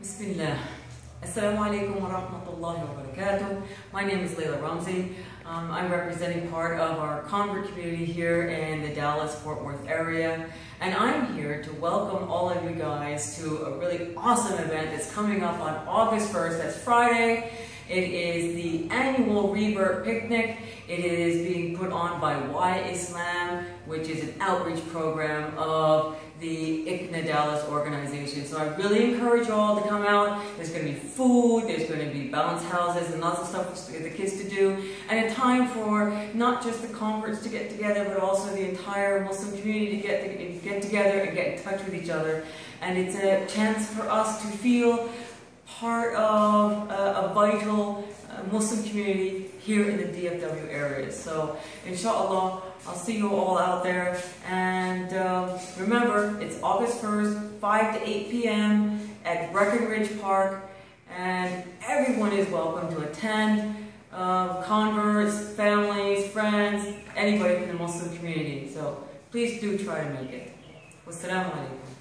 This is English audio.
Bismillah. Assalamu alaikum wa rahmatullahi wa barakatuh. My name is Layla Ramsey. Um, I'm representing part of our convert community here in the Dallas Fort Worth area. And I'm here to welcome all of you guys to a really awesome event that's coming up on August 1st. That's Friday. It is the annual Revert Picnic. It is being put on by Y Islam, which is an outreach program of the ICNA Dallas organization. So I really encourage you all to come out. There's going to be food, there's going to be bounce houses and lots of stuff for the kids to do. And a time for not just the converts to get together, but also the entire Muslim community to get, to get together and get in touch with each other. And it's a chance for us to feel part of a, a vital Muslim community here in the DFW area. So, inshallah, I'll see you all out there. And um, remember, it's August 1st, 5 to 8 p.m. at Breckinridge Park. And everyone is welcome to attend. Uh, converts, families, friends, anybody from the Muslim community. So please do try to make it. Wassalamu alaikum.